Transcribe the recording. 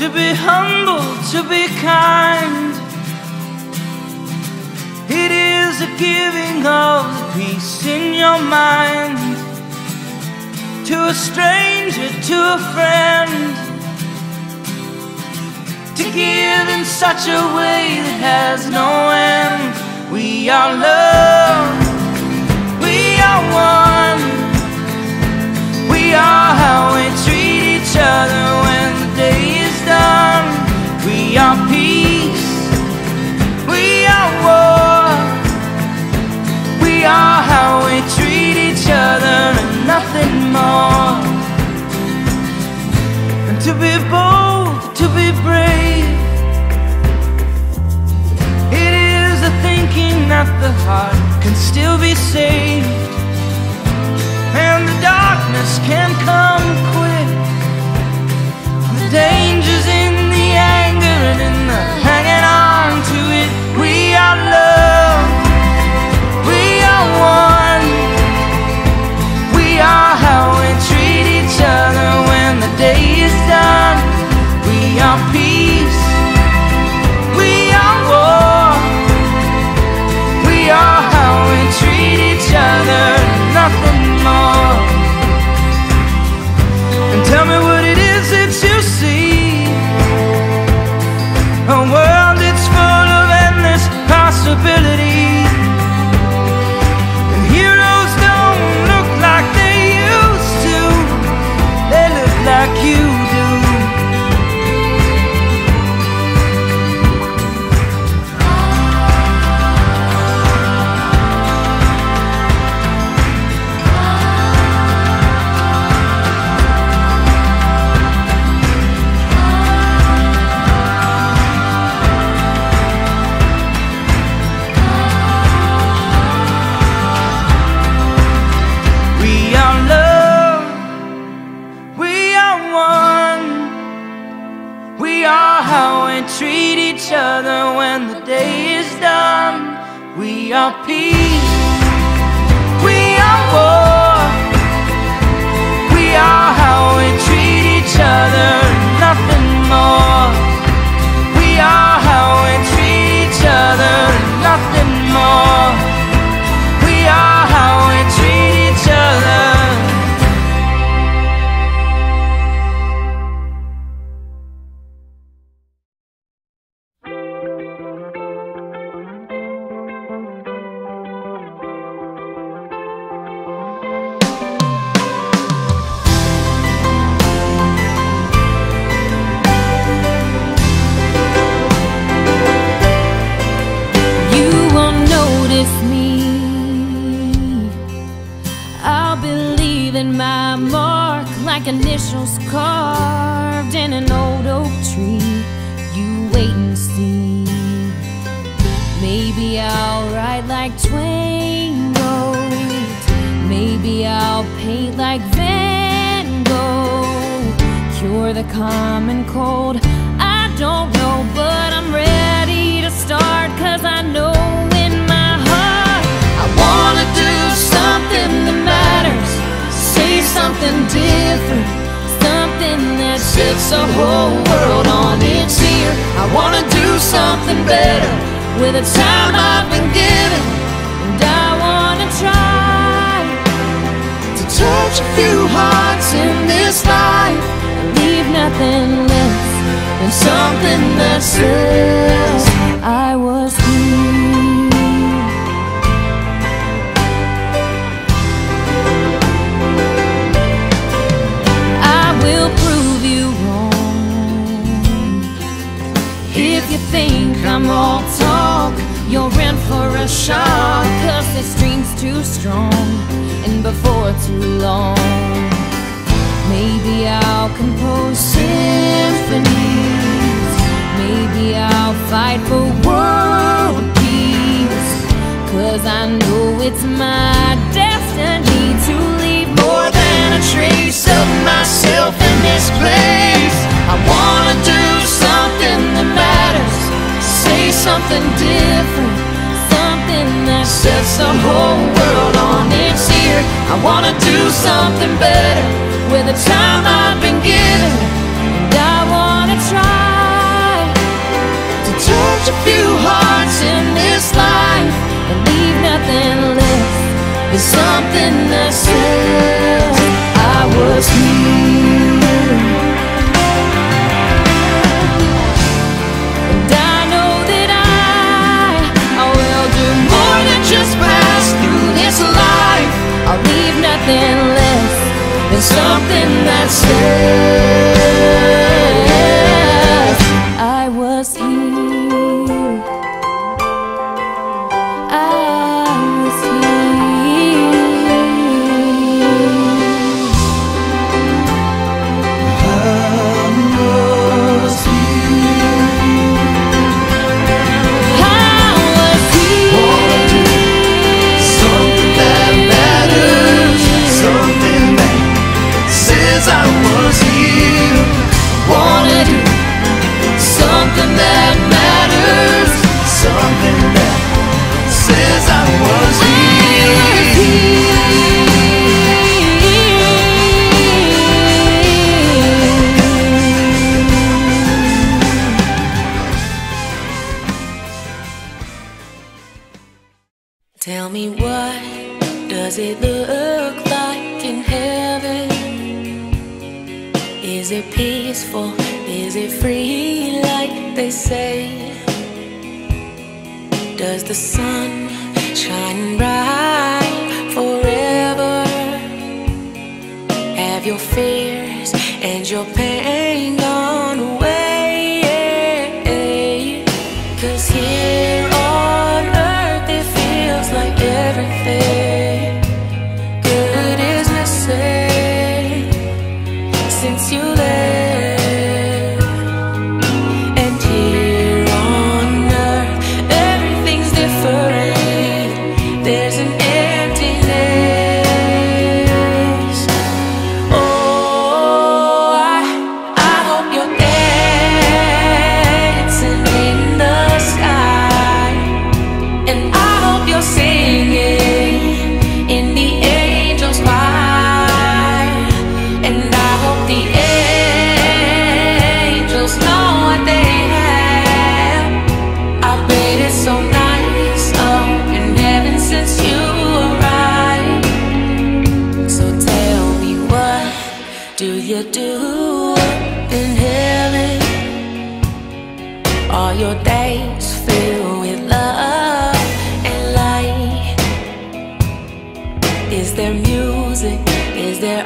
To be humble, to be kind. It is a giving of peace in your mind to a stranger, to a friend. To give in such a way that has no end. We are love, we are one, we are how we treat each other done. We are peace, we are war, we are how we treat each other and nothing more. And to be bold, to be brave, it is the thinking that the heart can still be saved. More. Are peace, like initials carved in an old oak tree. You wait and see. Maybe I'll write like Twain wrote. Maybe I'll paint like Van Gogh. Cure the common cold. I don't know, but I'm ready to start. Cause I know the whole world on its ear. I wanna do something better with the time I've been given. And I wanna try to touch a few hearts in this life and leave nothing less than something that's. says you're in for a shock. Cause this dream's too strong, and before too long, Maybe I'll compose symphonies. Maybe I'll fight for world peace. Cause I know it's my destiny to leave more than a trace of myself in this place. I wanna do something that matters, say something different, sets the whole world on its ear. I wanna do something better with the time I've been given, and I wanna try to touch a few hearts in this life and leave nothing left than something that says I was here. Something Tell me what does it look like in heaven? Is it peaceful? Is it free like they say? Does the sun shine bright since you left. Is there music? Is there